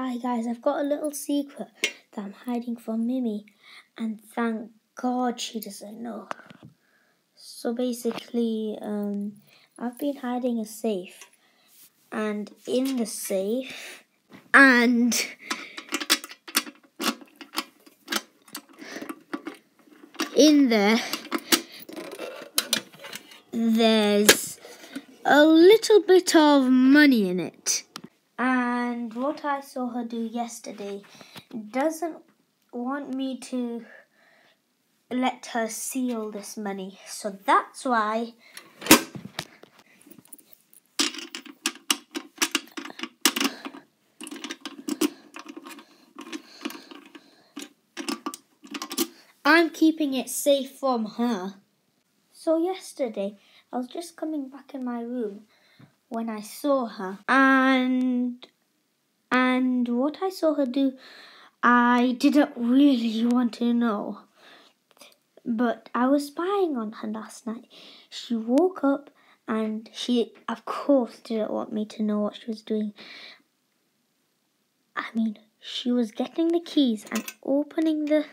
Hi guys, I've got a little secret that I'm hiding from Mimi, and thank God she doesn't know. So basically, um, I've been hiding a safe, and in the safe, and in there, there's a little bit of money in it. And what I saw her do yesterday doesn't want me to let her see all this money. So that's why I'm keeping it safe from her. So yesterday, I was just coming back in my room when I saw her, and and what I saw her do, I didn't really want to know. But I was spying on her last night. She woke up and she, of course, didn't want me to know what she was doing. I mean, she was getting the keys and opening the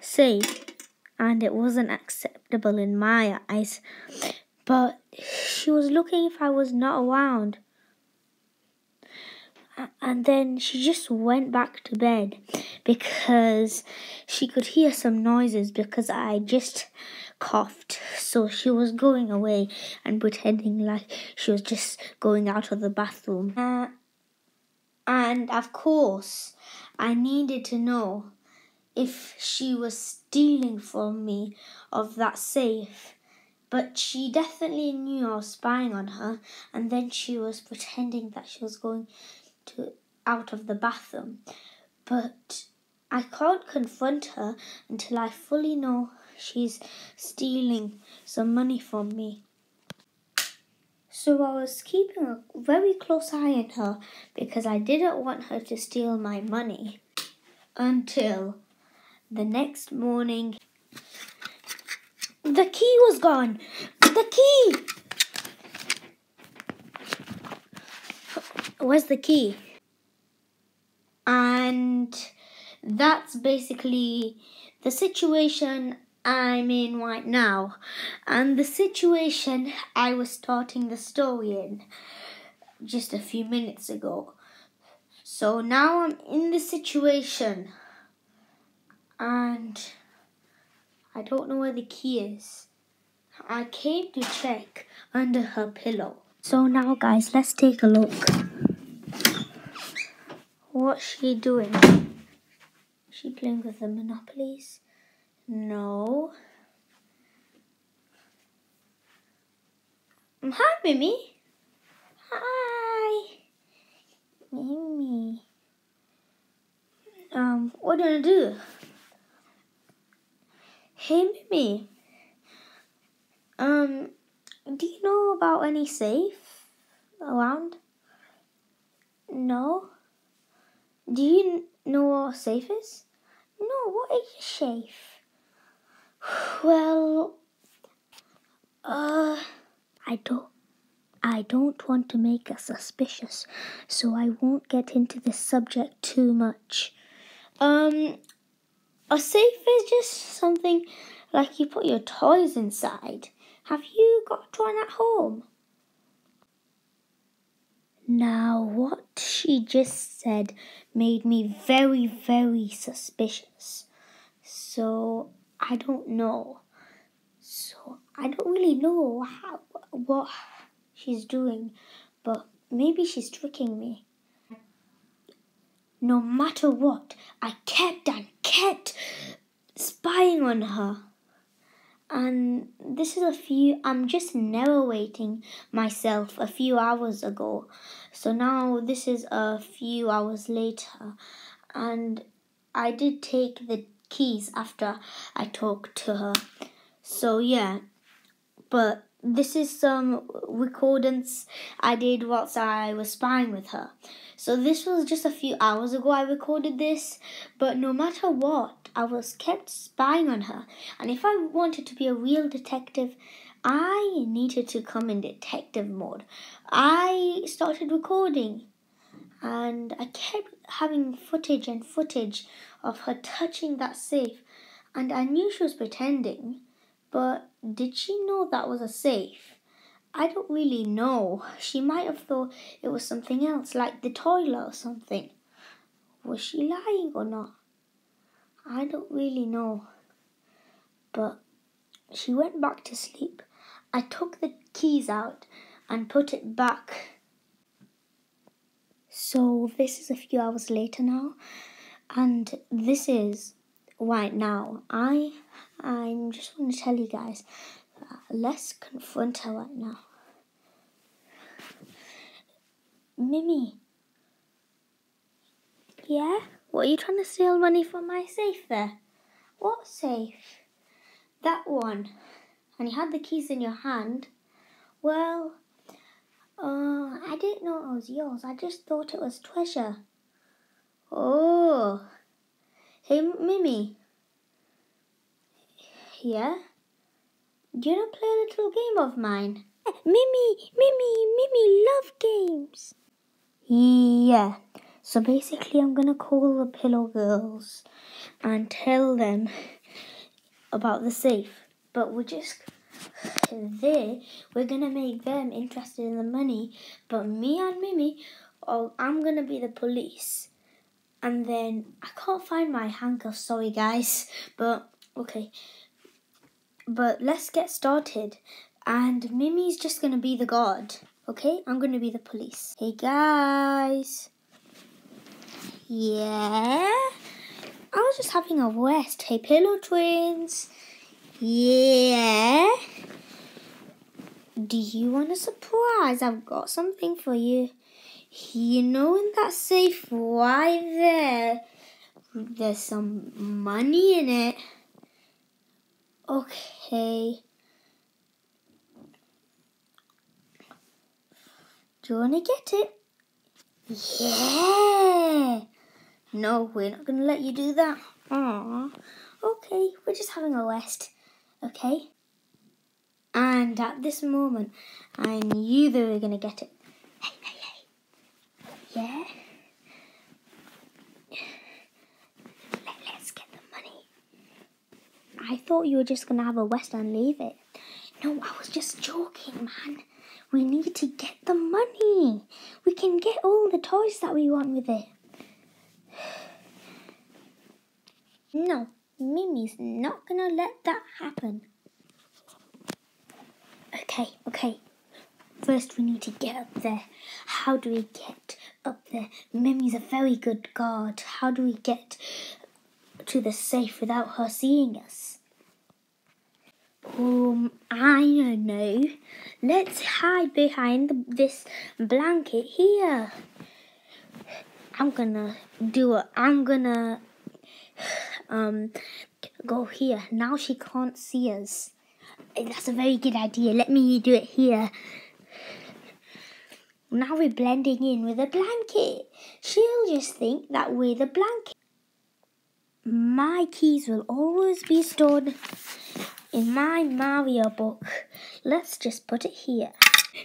safe, and it wasn't acceptable in my eyes. But she was looking if I was not around. And then she just went back to bed because she could hear some noises because I just coughed. So she was going away and pretending like she was just going out of the bathroom. Uh, and of course, I needed to know if she was stealing from me of that safe. But she definitely knew I was spying on her, and then she was pretending that she was going to out of the bathroom. But I can't confront her until I fully know she's stealing some money from me. So I was keeping a very close eye on her because I didn't want her to steal my money until the next morning. The key was gone. The key. Where's the key? And that's basically the situation I'm in right now, and the situation I was starting the story in just a few minutes ago. So now I'm in the situation, and I don't know where the key is. I came to check under her pillow. So now, guys, let's take a look. What's she doing? Is she playing with the monopolies? No. Hi, Mimi. Hi. Mimi. Um, what do to do? Hey, Mimi. Um, do you know about any safe around? No. Do you know what a safe is? No, what is a safe? Well, uh, I don't. I don't want to make us suspicious, so I won't get into this subject too much. Um, a safe is just something like you put your toys inside. Have you got one at home? Now, what she just said made me very, very suspicious. So, I don't know. So I don't really know how, what she's doing, but maybe she's tricking me. No matter what, I kept and kept spying on her. And this is a few, I'm just narrating myself a few hours ago. So now this is a few hours later. And I did take the keys after I talked to her. So yeah, but this is some recordings I did whilst I was spying with her. So this was just a few hours ago I recorded this, but no matter what, I was kept spying on her. And if I wanted to be a real detective, I needed to come in detective mode. I started recording and I kept having footage and footage of her touching that safe, and I knew she was pretending, but did she know that was a safe? I don't really know. She might have thought it was something else, like the toilet or something. Was she lying or not? I don't really know. But she went back to sleep. I took the keys out and put it back. So this is a few hours later now, and this is right now. I I'm just want to tell you guys, uh, let's confront her right now. Mimi. Yeah? What are you trying to steal money from my safe there? What safe? That one. And you had the keys in your hand. Well, uh, I didn't know it was yours. I just thought it was treasure. Oh. Hey, Mimi. Yeah? Do you want to play a little game of mine? Mimi, Mimi, Mimi, love games. Yeah. So basically, I'm gonna call the Pillow Girls and tell them about the safe. But we're just there. We're gonna make them interested in the money. But me and Mimi, oh, I'm gonna be the police. And then I can't find my handcuffs. Sorry, guys. But okay. But let's get started. And Mimi's just gonna be the guard. Okay, I'm gonna be the police. Hey guys. Yeah? I was just having a rest. Hey pillow twins. Yeah? Do you want a surprise? I've got something for you. You know in that safe right there, there's some money in it. Okay. Do you want to get it? Yeah. No, we're not going to let you do that. Aww. Okay, we're just having a rest. Okay? And at this moment, I knew they were going to get it. Hey, hey, hey. Yeah? Let, let's get the money. I thought you were just going to have a rest and leave it. No, I was just joking, man. We need to get the money. We can get all the toys that we want with it. No, Mimi's not gonna let that happen. Okay, okay. First, we need to get up there. How do we get up there? Mimi's a very good guard. How do we get to the safe without her seeing us? Um, I don't know. Let's hide behind this blanket here. I'm gonna do it. I'm gonna um go here. Now she can't see us. That's a very good idea. Let me do it here. Now we're blending in with a blanket. She'll just think that we're the blanket. My keys will always be stored in my Mario book. Let's just put it here.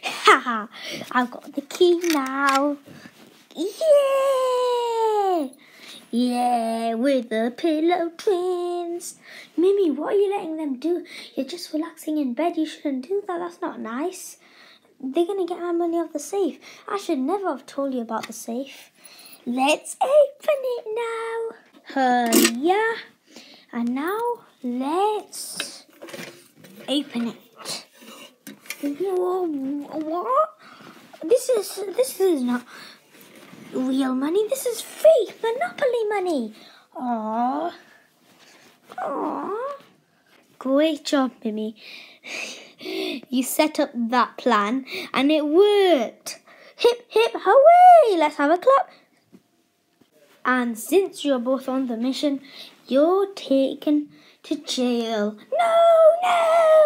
Haha, I've got the key now. Yeah! Yeah, we're the Pillow Twins. Mimi, what are you letting them do? You're just relaxing in bed. You shouldn't do that. That's not nice. They're going to get my money off the safe. I should never have told you about the safe. Let's open it now. Uh, yeah. And now let's open it. What? This is this is not real money. This is fake Monopoly money. Aww. Aww. Great job, Mimi. you set up that plan and it worked. Hip, hip, hooray! Let's have a clap. And since you're both on the mission, you're taken to jail. No, no!